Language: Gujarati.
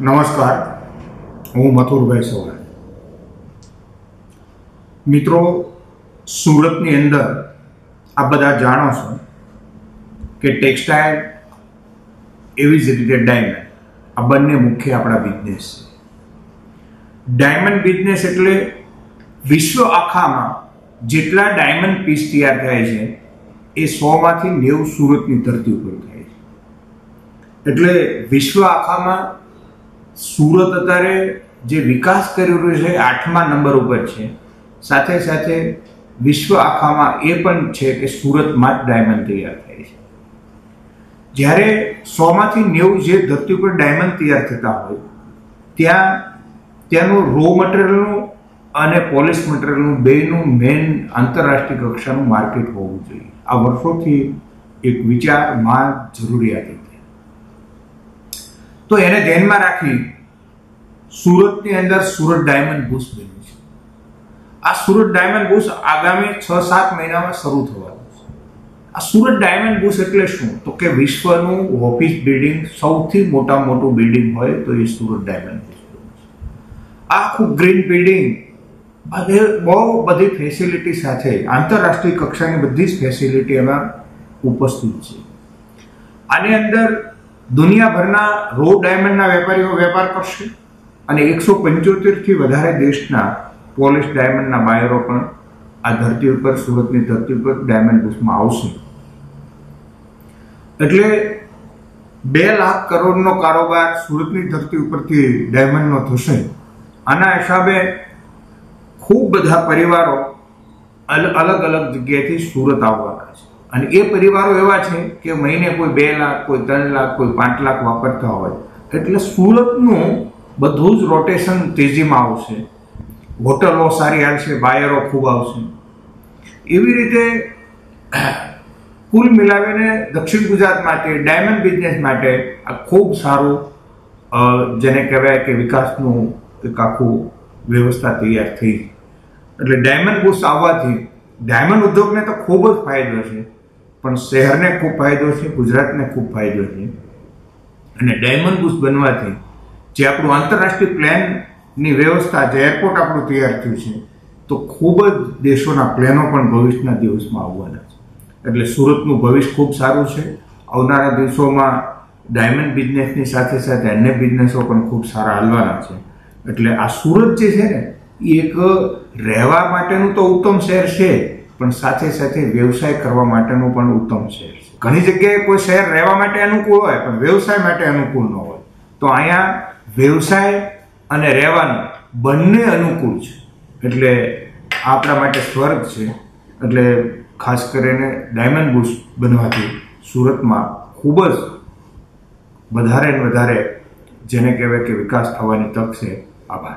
નમસ્કાર. હું મથુરભાઈ સવાણ મિત્રો, સુરતની અંદર આ બધા જાણો છો કે ટેક્સટાઇલ એવી જ રીતે ડાયમંડ. આ બંને મુખ્ય આપણા બિઝનેસ છે. ડાયમંડ બિઝનેસ એટલે વિશ્વ આખામાં જેટલા ડાયમંડ પીસ તૈયાર થાય છે, એ સોમાંથી નેવું સુરતની ધરતી ઉપર થાય છે. એટલે વિશ્વ આખામાં સુરત અત્યારે જે વિકાસ કરી રહ્યું છે, આઠમા નંબર ઉપર છે. સાથે સાથે વિશ્વ આખામાં એ પણ છે કે સુરતમાં જ ડાયમંડ તૈયાર થાય છે. જ્યારે સોમાંથી નેવું જે ધરતી ઉપર ડાયમંડ તૈયાર થતા હોય, ત્યાં ત્યાંનું રો મટીરિયલનું અને પોલિશ મટીરિયલનું બેનું મેન આંતરરાષ્ટ્રીય કક્ષાનું માર્કેટ હોવું જોઈએ. આ વર્ષોથી એક વિચારમાં જરૂરિયાત હતી. તો એને ધ્યાનમાં રાખી સુરતની અંદર સુરત ડાયમંડ બુશ બન્યું છે. આ સુરત ડાયમંડ બુશ આગામી છ સાત મહિનામાં શરૂ થવાનું છે. આ સુરત ડાયમંડ બુશ એટલે શું? તો કે વિશ્વનું ઓફિસ બિલ્ડિંગ, સૌથી મોટા મોટું બિલ્ડિંગ હોય તો એ સુરત ડાયમંડ બુશ આખું ગ્રીન બિલ્ડિંગ બધે બહુ બધી ફેસિલિટી સાથે આંતરરાષ્ટ્રીય કક્ષાની બધી જ ફેસિલિટી એમાં ઉપસ્થિત છે. આની અંદર દુનિયાભરના રો ડાયમંડના વેપારીઓ વેપાર કરશે અને એકસો પંચોતેરથી વધારે દેશના પોલિશ ડાયમંડના બાયરો પણ આ ધરતી ઉપર, સુરતની ધરતી ઉપર ડાયમંડ બુસમાં આવશે. એટલે બે લાખ કરોડનો કારોબાર સુરતની ધરતી ઉપરથી ડાયમંડનો થશે. આના હિસાબે ખૂબ બધા પરિવારો અલગ અલગ જગ્યાએથી સુરત આવવાના છે. અને એ પરિવારો એવા છે કે મહિને કોઈ બે લાખ, કોઈ ત્રણ લાખ, કોઈ પાંચ લાખ વાપરતા હોય. એટલે સુરતનું બધું જ રોટેશન તેજીમાં આવશે. હોટલો સારી આવશે બાયરો ખૂબ આવશે. એવી રીતે કુલ મિલાવીને દક્ષિણ ગુજરાત માટે ડાયમંડ બિઝનેસ માટે આ ખૂબ સારું જેને કહેવાય કે વિકાસનું એક આખું વ્યવસ્થા તૈયાર થઈ. એટલે ડાયમંડ બુશ આવવાથી ડાયમંડ ઉદ્યોગને તો ખૂબ જ ફાયદો છે. પણ શહેરને ખૂબ ફાયદો છે, ગુજરાતને ખૂબ ફાયદો છે. અને ડાયમંડ બુશ બનવાથી જે આપણું આંતરરાષ્ટ્રીય પ્લેનની વ્યવસ્થા, જે એરપોર્ટ આપણું તૈયાર થયું છે, તો ખૂબ જ દેશોના પ્લેનો પણ ભવિષ્યના દિવસમાં આવવાના છે. એટલે સુરતનું ભવિષ્ય ખૂબ સારું છે. આવનારા દિવસોમાં ડાયમંડ બિઝનેસની સાથે સાથે અન્ય બિઝનેસો પણ ખૂબ સારા હાલવાના છે. એટલે આ સુરત જે છે ને, એ એક રહેવા માટેનું તો ઉત્તમ શહેર છે. પણ સાથે સાથે વ્યવસાય કરવા માટેનું પણ ઉત્તમ છે. ઘણી જગ્યાએ કોઈ શહેર રહેવા માટે અનુકૂળ હોય, પણ વ્યવસાય માટે અનુકૂળ ન હોય. તો અહીંયા વ્યવસાય અને રહેવાનું બંને અનુકૂળ છે. એટલે આપણા માટે સ્વર્ગ છે. એટલે ખાસ કરીને ડાયમંડ બુશ બનવાથી સુરતમાં ખૂબ જ વધારે ને વધારે જેને કહેવાય કે વિકાસ થવાની તક છે. આભાર.